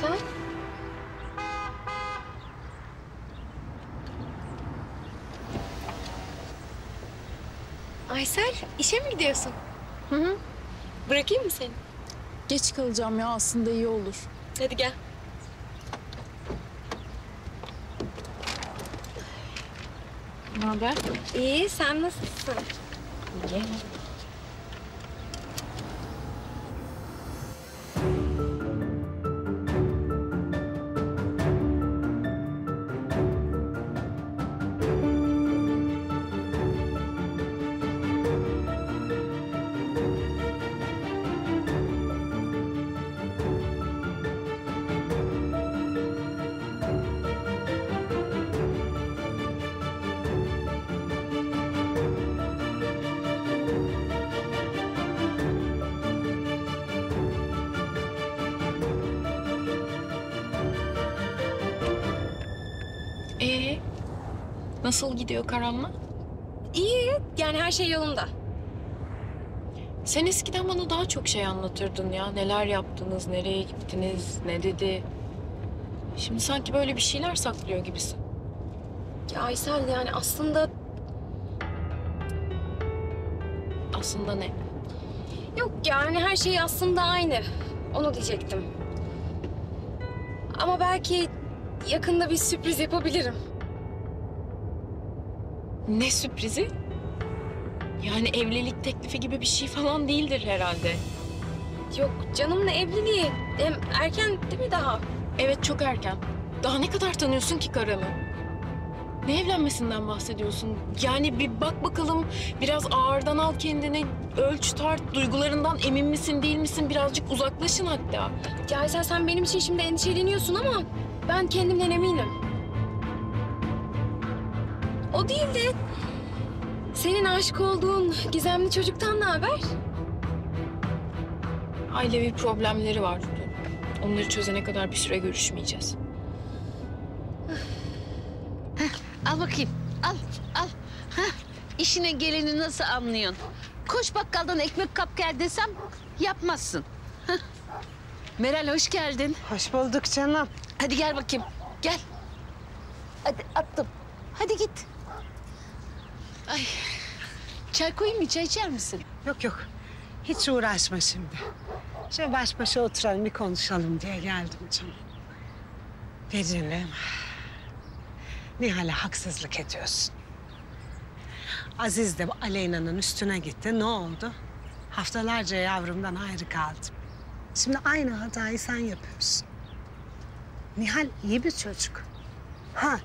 Sen? Aysel, işe mi gidiyorsun? Hı hı. Bırakayım mı seni? Geç kalacağım ya aslında iyi olur. Hadi gel. Ne haber? İyi, sen nasılsın? İyi. Ee, nasıl gidiyor Karan'la? İyi, yani her şey yolunda. Sen eskiden bana daha çok şey anlatırdın ya. Neler yaptınız, nereye gittiniz, ne dedi. Şimdi sanki böyle bir şeyler saklıyor gibisin. Ya Aysel yani aslında Aslında ne? yok yani her şey aslında aynı. Onu diyecektim. Ama belki yakında bir sürpriz yapabilirim. Ne sürprizi? Yani evlilik teklifi gibi bir şey falan değildir herhalde. Yok canım ne evliliği. Hem erken değil mi daha? Evet çok erken. Daha ne kadar tanıyorsun ki Karan'ı? Ne evlenmesinden bahsediyorsun? Yani bir bak bakalım biraz ağırdan al kendini. Ölç tart duygularından emin misin değil misin? Birazcık uzaklaşın hatta. Ya Aysel sen benim için şimdi endişeleniyorsun ama ben kendimden eminim. O değil de senin aşık olduğun gizemli çocuktan ne haber? Ailevi problemleri var. Onları çözene kadar bir süre görüşmeyeceğiz. Al bakayım. Al, al. Hah, işine geleni nasıl anlıyorsun? Koş bakkaldan ekmek kap gel desem yapmazsın. Hah. Meral hoş geldin. Hoş bulduk canım. Hadi gel bakayım. Gel. Hadi attım. Hadi git. Ay. Çay koyayım mı? Çay içer misin? Yok yok. Hiç uğraşma şimdi. Şöyle baş başa oturalım bir konuşalım diye geldim canım. Bedri'nim. Nihal'e haksızlık ediyorsun. Aziz de Aleyna'nın üstüne gitti. Ne oldu? Haftalarca yavrumdan ayrı kaldım. Şimdi aynı hatayı sen yapıyorsun. Nihal iyi bir çocuk. Ha,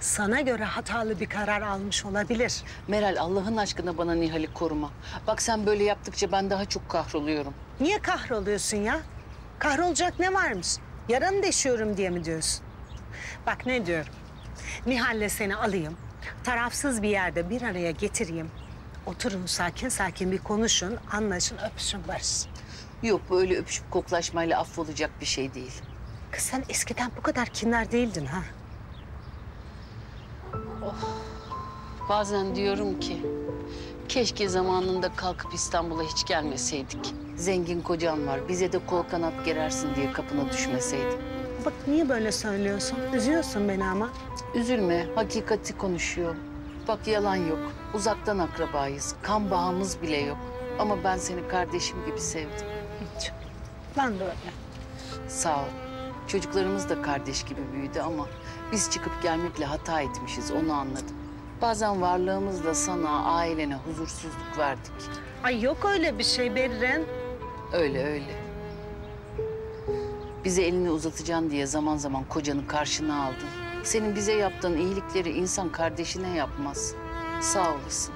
sana göre hatalı bir karar almış olabilir. Meral Allah'ın aşkına bana Nihal'i koruma. Bak sen böyle yaptıkça ben daha çok kahroluyorum. Niye kahroluyorsun ya? Kahrolacak ne varmış? Yaranı deşiyorum diye mi diyorsun? Bak ne diyorum. Nihal'le seni alayım. Tarafsız bir yerde bir araya getireyim. Oturun sakin sakin bir konuşun, anlaşın, öpüşün, barışın. Yok böyle öpüşüp koklaşmayla affolacak bir şey değil. Kız sen eskiden bu kadar kinler değildin ha. Bazen diyorum ki keşke zamanında kalkıp İstanbul'a hiç gelmeseydik. Zengin kocan var bize de kol kanat gerersin diye kapına düşmeseydim. Bak niye böyle söylüyorsun? Üzüyorsun beni ama. Üzülme hakikati konuşuyor. Bak yalan yok uzaktan akrabayız kan bağımız bile yok. Ama ben seni kardeşim gibi sevdim. Hiç. Ben de öyle. Sağ ol. Çocuklarımız da kardeş gibi büyüdü ama biz çıkıp gelmekle hata etmişiz onu anladım. Bazen varlığımızla sana, ailene huzursuzluk verdik. Ay yok öyle bir şey Berrin. Öyle öyle. Bize elini uzatacaksın diye zaman zaman kocanı karşına aldın. Senin bize yaptığın iyilikleri insan kardeşine yapmaz. Sağ olasın.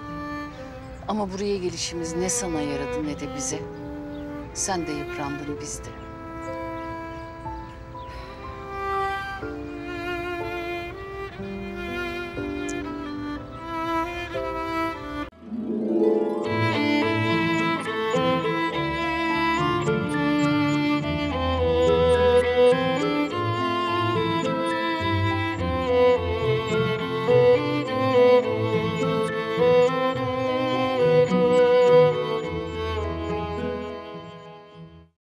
Ama buraya gelişimiz ne sana yaradı ne de bize. Sen de yıprandın biz de.